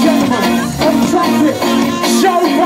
gentlemen, on trumpet, show